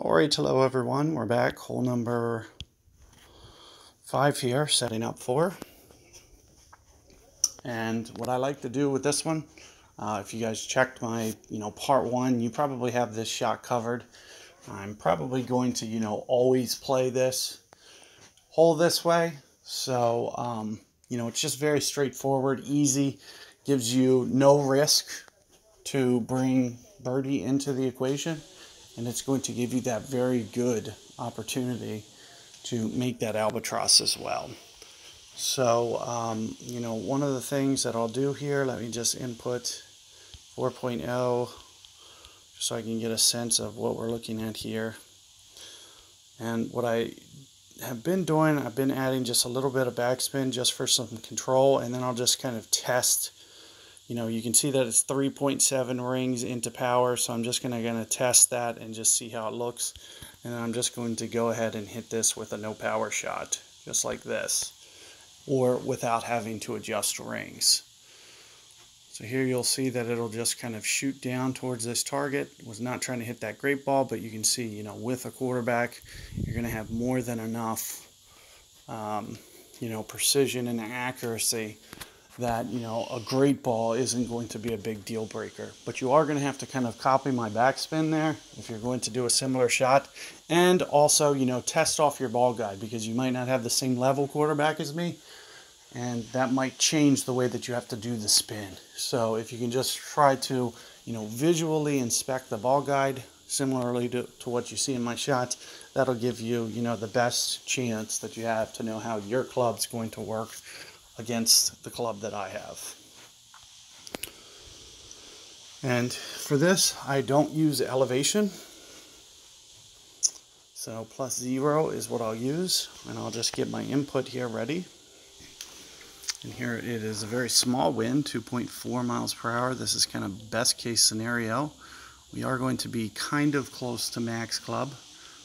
All right, hello everyone. We're back. Hole number five here, setting up four. And what I like to do with this one, uh, if you guys checked my, you know, part one, you probably have this shot covered. I'm probably going to, you know, always play this hole this way. So, um, you know, it's just very straightforward, easy, gives you no risk to bring birdie into the equation and it's going to give you that very good opportunity to make that albatross as well. So, um, you know, one of the things that I'll do here, let me just input 4.0 just so I can get a sense of what we're looking at here. And what I have been doing, I've been adding just a little bit of backspin just for some control, and then I'll just kind of test you know, you can see that it's 3.7 rings into power, so I'm just gonna, gonna test that and just see how it looks. And I'm just going to go ahead and hit this with a no power shot, just like this, or without having to adjust rings. So here you'll see that it'll just kind of shoot down towards this target. Was not trying to hit that great ball, but you can see, you know, with a quarterback, you're going to have more than enough, um, you know, precision and accuracy that you know a great ball isn't going to be a big deal breaker. But you are going to have to kind of copy my backspin there if you're going to do a similar shot. And also you know test off your ball guide because you might not have the same level quarterback as me and that might change the way that you have to do the spin. So if you can just try to you know visually inspect the ball guide similarly to, to what you see in my shots that'll give you you know the best chance that you have to know how your club's going to work against the club that I have. And for this, I don't use elevation. So plus zero is what I'll use. And I'll just get my input here ready. And here it is a very small wind, 2.4 miles per hour. This is kind of best case scenario. We are going to be kind of close to max club.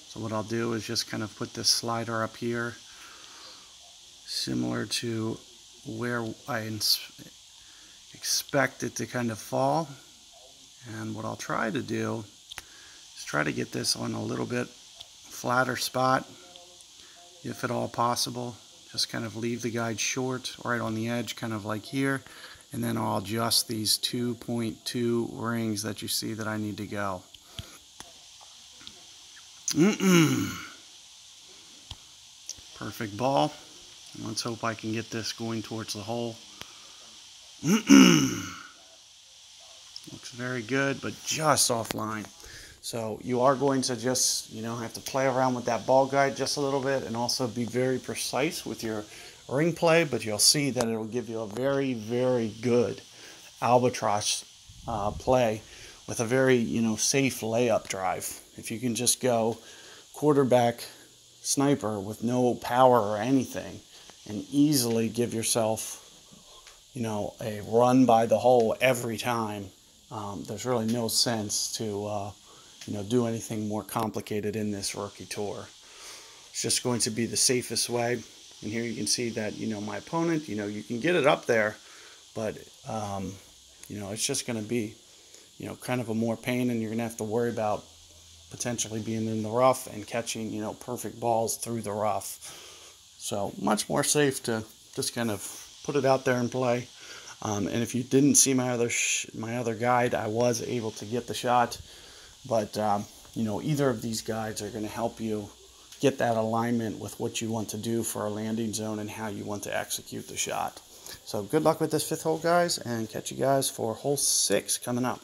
So what I'll do is just kind of put this slider up here, similar to where I expect it to kind of fall. And what I'll try to do is try to get this on a little bit flatter spot, if at all possible. Just kind of leave the guide short, right on the edge, kind of like here. And then I'll adjust these 2.2 rings that you see that I need to go. Mm -mm. Perfect ball. Let's hope I can get this going towards the hole. Looks very good, but just offline. So you are going to just, you know, have to play around with that ball guide just a little bit and also be very precise with your ring play, but you'll see that it'll give you a very, very good albatross uh, play with a very, you know, safe layup drive. If you can just go quarterback sniper with no power or anything, and easily give yourself, you know, a run by the hole every time. Um, there's really no sense to, uh, you know, do anything more complicated in this rookie tour. It's just going to be the safest way. And here you can see that, you know, my opponent, you know, you can get it up there, but, um, you know, it's just going to be, you know, kind of a more pain and you're going to have to worry about potentially being in the rough and catching, you know, perfect balls through the rough. So much more safe to just kind of put it out there and play. Um, and if you didn't see my other my other guide, I was able to get the shot. But um, you know, either of these guides are going to help you get that alignment with what you want to do for a landing zone and how you want to execute the shot. So good luck with this fifth hole, guys, and catch you guys for hole six coming up.